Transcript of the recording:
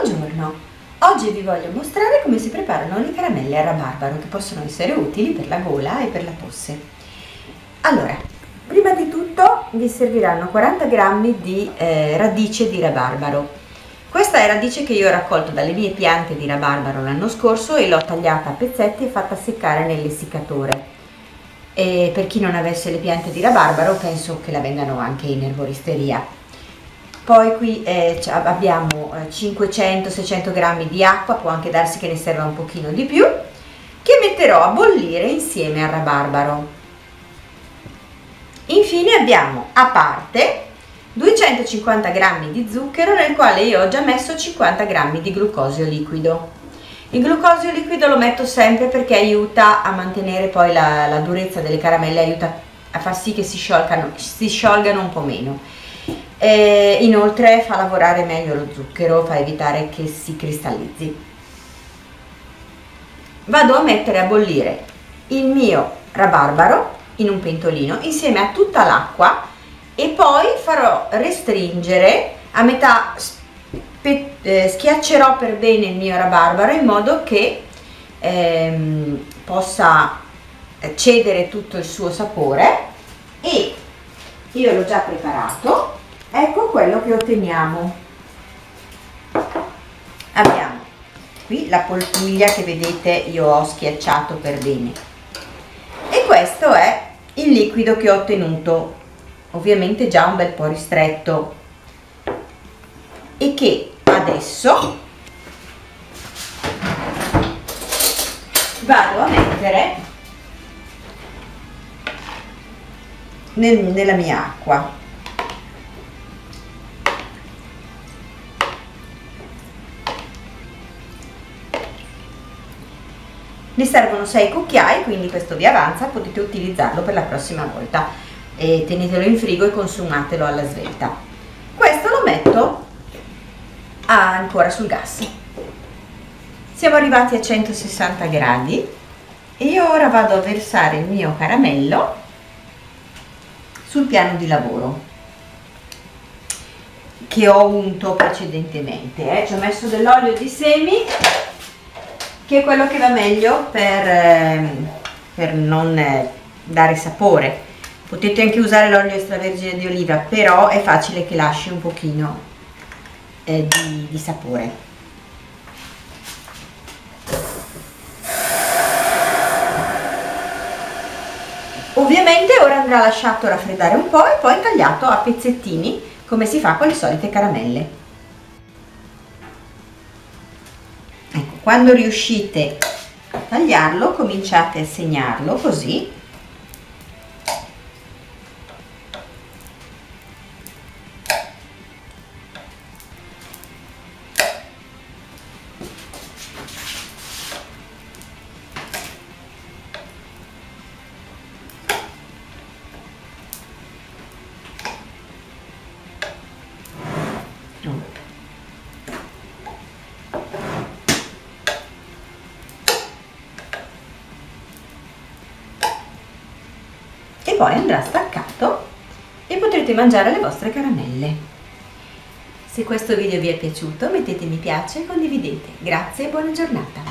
Buongiorno! Oggi vi voglio mostrare come si preparano le caramelle a rabarbaro che possono essere utili per la gola e per la tosse. Allora, prima di tutto vi serviranno 40 g di eh, radice di rabarbaro. Questa è radice che io ho raccolto dalle mie piante di rabarbaro l'anno scorso e l'ho tagliata a pezzetti e fatta seccare nell'essiccatore. Per chi non avesse le piante di rabarbaro penso che la vendano anche in erboristeria poi qui eh, abbiamo 500-600 eh, grammi di acqua, può anche darsi che ne serva un pochino di più, che metterò a bollire insieme al rabarbaro. Infine abbiamo a parte 250 grammi di zucchero nel quale io ho già messo 50 grammi di glucosio liquido. Il glucosio liquido lo metto sempre perché aiuta a mantenere poi la, la durezza delle caramelle, aiuta a far sì che si sciolgano, si sciolgano un po' meno e inoltre fa lavorare meglio lo zucchero, fa evitare che si cristallizzi. Vado a mettere a bollire il mio rabarbaro in un pentolino insieme a tutta l'acqua e poi farò restringere a metà eh, schiaccerò per bene il mio rabarbaro in modo che ehm, possa cedere tutto il suo sapore e io l'ho già preparato ecco quello che otteniamo. Abbiamo qui la poltiglia che vedete io ho schiacciato per bene. E questo è il liquido che ho ottenuto ovviamente già un bel po' ristretto. E che adesso vado a mettere nel, nella mia acqua ne servono 6 cucchiai quindi questo vi avanza potete utilizzarlo per la prossima volta. E tenetelo in frigo e consumatelo alla svelta. Questo lo metto ancora sul gas. Siamo arrivati a 160 gradi e io ora vado a versare il mio caramello sul piano di lavoro che ho unto precedentemente eh. ci ho messo dell'olio di semi che è quello che va meglio per, eh, per non eh, dare sapore. Potete anche usare l'olio extravergine di oliva però è facile che lasci un pochino eh, di, di sapore. Ovviamente ora andrà lasciato raffreddare un po' e poi tagliato a pezzettini come si fa con le solite caramelle quando riuscite a tagliarlo cominciate a segnarlo così poi andrà staccato e potrete mangiare le vostre caramelle. Se questo video vi è piaciuto mettete mi piace e condividete. Grazie e buona giornata!